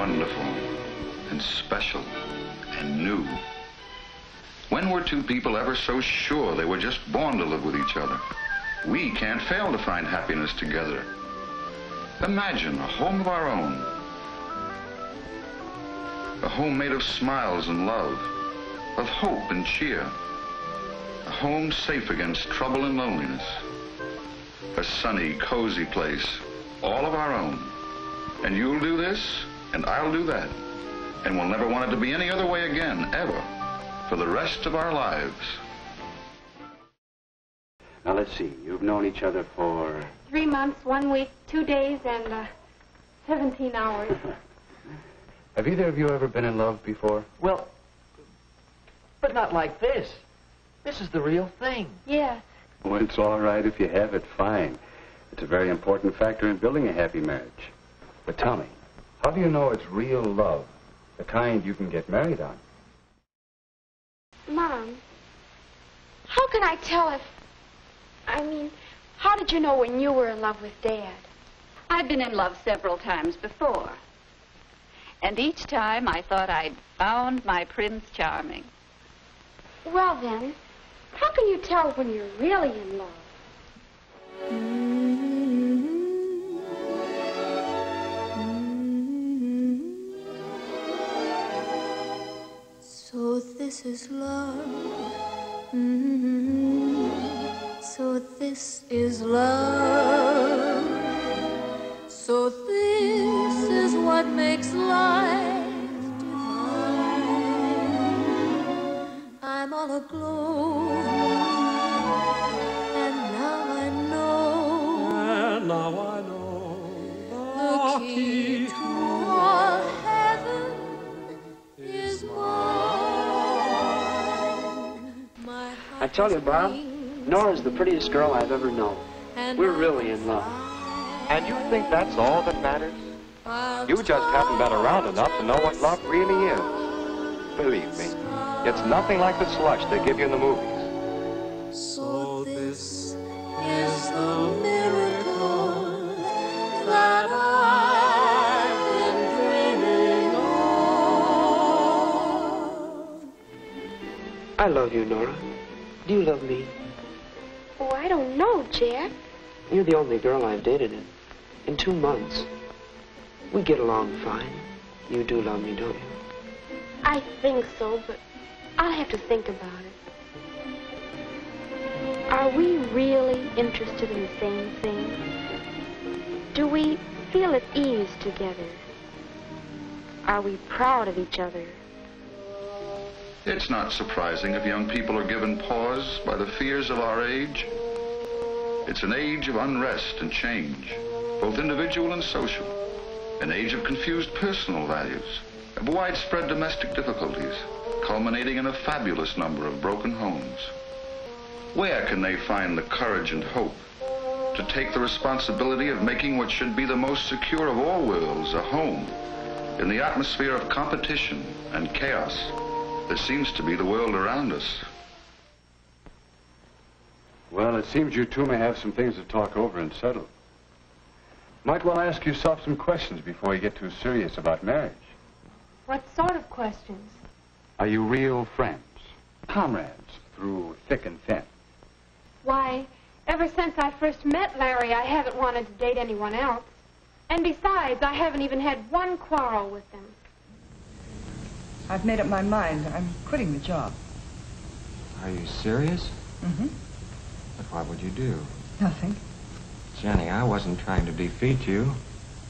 wonderful and special and new. When were two people ever so sure they were just born to live with each other? We can't fail to find happiness together. Imagine a home of our own. A home made of smiles and love, of hope and cheer. A home safe against trouble and loneliness. A sunny, cozy place, all of our own. And you'll do this? And I'll do that. And we'll never want it to be any other way again, ever, for the rest of our lives. Now, let's see. You've known each other for... Three months, one week, two days, and uh, 17 hours. Have either of you ever been in love before? Well, but not like this. This is the real thing. Yes. Well, it's all right if you have it, fine. It's a very important factor in building a happy marriage. But tell me, how do you know it's real love? The kind you can get married on? Mom, how can I tell if... I mean, how did you know when you were in love with Dad? I've been in love several times before. And each time I thought I'd found my Prince Charming. Well, then, how can you tell when you're really in love? So this is love. Mm-hmm. So this is love. So this is what makes life divine. I'm all aglow. And now I know. And now I I tell you, Bob, Nora's the prettiest girl I've ever known. We're really in love. And you think that's all that matters? You just haven't been around enough to know what love really is. Believe me, it's nothing like the slush they give you in the movies. So this is the miracle that I've been dreaming of. I love you, Nora. Do you love me? Oh, I don't know, Jack. You're the only girl I've dated in, in two months. We get along fine. You do love me, don't you? I think so, but I'll have to think about it. Are we really interested in the same thing? Do we feel at ease together? Are we proud of each other? It's not surprising if young people are given pause by the fears of our age. It's an age of unrest and change, both individual and social. An age of confused personal values, of widespread domestic difficulties, culminating in a fabulous number of broken homes. Where can they find the courage and hope to take the responsibility of making what should be the most secure of all worlds a home in the atmosphere of competition and chaos that seems to be the world around us? Well, it seems you two may have some things to talk over and settle. Might well ask yourself some questions before you get too serious about marriage. What sort of questions? Are you real friends? Comrades through thick and thin? Why, ever since I first met Larry, I haven't wanted to date anyone else. And besides, I haven't even had one quarrel with him. I've made up my mind. I'm quitting the job. Are you serious? Mm-hmm. But what would you do? Nothing. Jenny, I wasn't trying to defeat you.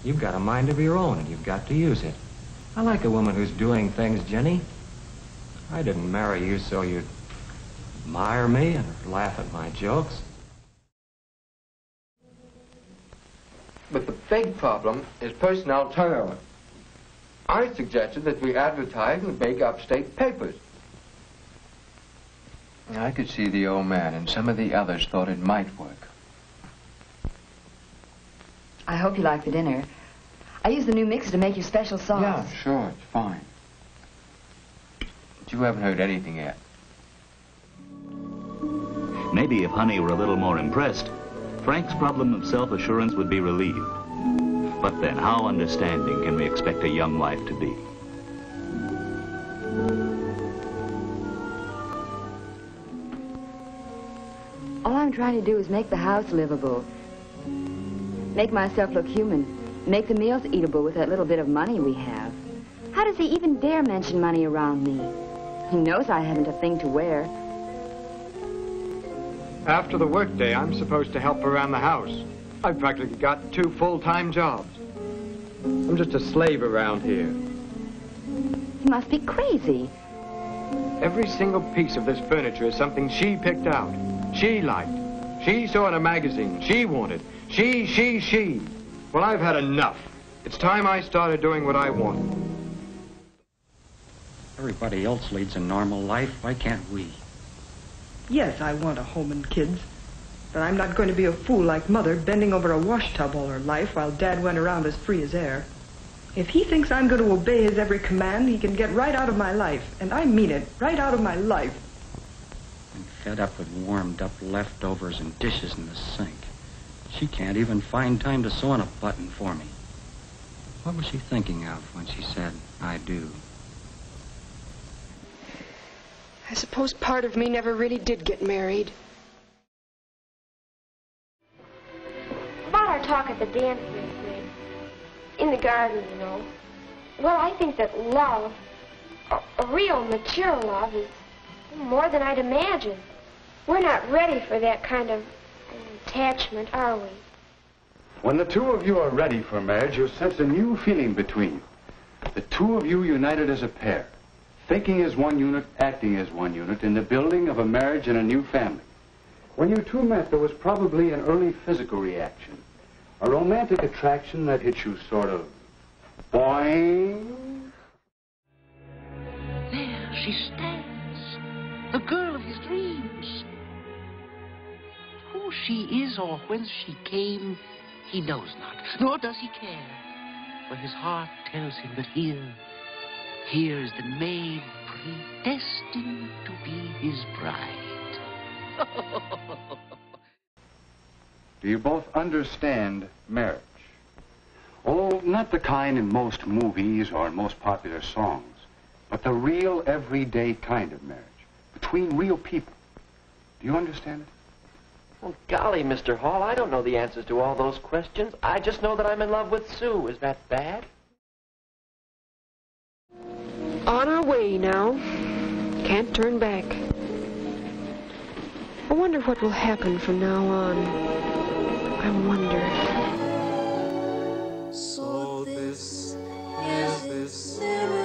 You've got a mind of your own, and you've got to use it. I like a woman who's doing things, Jenny. I didn't marry you so you'd admire me and laugh at my jokes. But the big problem is personnel turnover. I suggested that we advertise in the big upstate papers. I could see the old man and some of the others thought it might work. I hope you like the dinner. I used the new mixer to make your special sauce. Yeah, sure, it's fine. But you haven't heard anything yet. Maybe if Honey were a little more impressed, Frank's problem of self-assurance would be relieved. But then, how understanding can we expect a young wife to be? All I'm trying to do is make the house livable. Make myself look human. Make the meals eatable with that little bit of money we have. How does he even dare mention money around me? He knows I haven't a thing to wear. After the workday, I'm supposed to help around the house. I've practically got two full-time jobs. I'm just a slave around here. You must be crazy. Every single piece of this furniture is something she picked out. She liked. She saw in a magazine. She wanted. She, she, she. Well, I've had enough. It's time I started doing what I want. Everybody else leads a normal life. Why can't we? Yes, I want a home and kids. But I'm not going to be a fool like Mother, bending over a wash tub all her life while Dad went around as free as air. If he thinks I'm going to obey his every command, he can get right out of my life. And I mean it, right out of my life. I'm fed up with warmed up leftovers and dishes in the sink. She can't even find time to sew on a button for me. What was she thinking of when she said, I do? I suppose part of me never really did get married. Talk at the dance last. In the garden, you know. Well, I think that love, a, a real mature love, is more than I'd imagine. We're not ready for that kind of attachment, are we? When the two of you are ready for marriage, you'll sense a new feeling between you. The two of you united as a pair, thinking as one unit, acting as one unit, in the building of a marriage and a new family. When you two met, there was probably an early physical reaction, a romantic attraction that hits you sort of boing. There she stands, the girl of his dreams. Who she is or whence she came, he knows not, nor does he care. For his heart tells him that here, here is the maid predestined to be his bride. Do you both understand marriage? Oh, not the kind in most movies or in most popular songs, but the real everyday kind of marriage between real people. Do you understand it? Well, golly, Mr. Hall, I don't know the answers to all those questions. I just know that I'm in love with Sue. Is that bad? On our way now. Can't turn back. I wonder what will happen from now on. I wonder. So this is this.